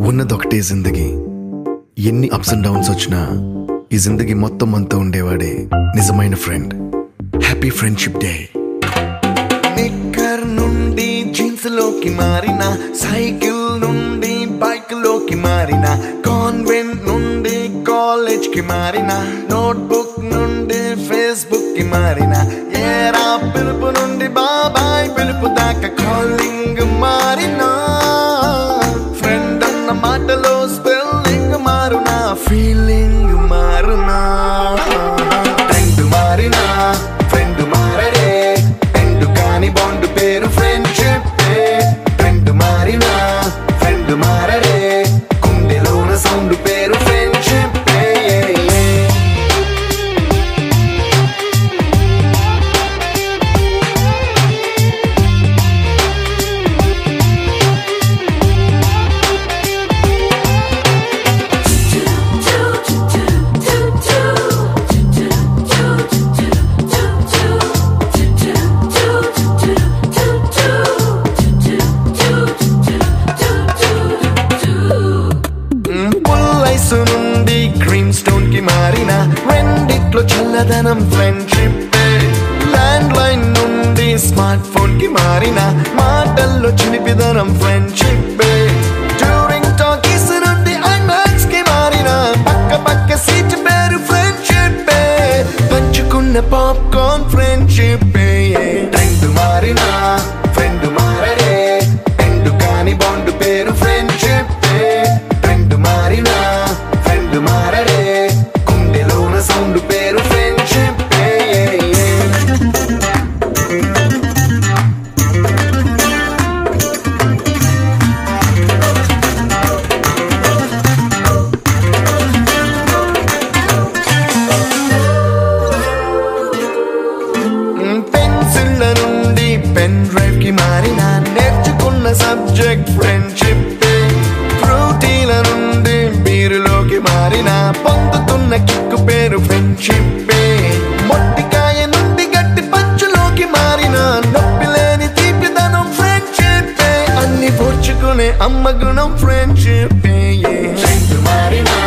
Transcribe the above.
ఉన్నదొకటే జిందగీ. ఎన్ని ups and downs వచ్చినా ఈ జిందగీ మొత్తం అంతా ఉండేవాడే నిజమైన ఫ్రెండ్ హ్యాపీ ఫ్రెండ్షిప్ డే నిక్కర్ నుండి జీన్స్లోకి మారిన సైకిల్ నుండి బైక్లోకి మారిన కాన్వెంట్ నుండి కాలేజ్కి మారిన నోట్బుక్ నుండి ఫేస్బుక్కి మారిన ఏరా పిలుపు నుండి బాబాయ్ పిలుపు దాకా కాలింగ్ పుల్లైస్ నుండి క్రీమ్ స్టోన్కి మారిన రెండిట్లో చల్లదనం ఫ్రెండ్షిప్ ల్యాండ్ లైన్ నుండి స్మార్ట్ ఫోన్కి మారిన మాటల్లో చిలిపిదనం ఫ్రెండ్షిప్ డ్యూరింగ్ టాకీస్ నుండి ఐమాక్స్కి మారిన పక్క పక్క సీట్ పేరు ఫ్రెండ్షిప్ పంచుకున్న పాప్కార్న్ ఫ్రెండ్షిప్ ట్రెండ్ మారిన ఫ్రెండ్ మారడే ఎండు కాని బాండ్ పేరు ఫ్రెండ్షిప్ పెన్ డ్రైవ్కి మారిన నేర్చుకున్న సబ్జెక్ట్ ఫ్రెండ్షిప్ ఫ్రూటీల నుండి బీరులోకి మారిన పొందుతున్న కిక్కు పేరు ఫ్రెండ్షిప్ మొట్టికాయ నుండి గట్టి పంచులోకి మారిన నొప్పి లేని తీపిదనం ఫ్రెండ్షిప్ అన్ని పూర్చుకునే అమ్మ గుణం ఫ్రెండ్షిప్ మారినా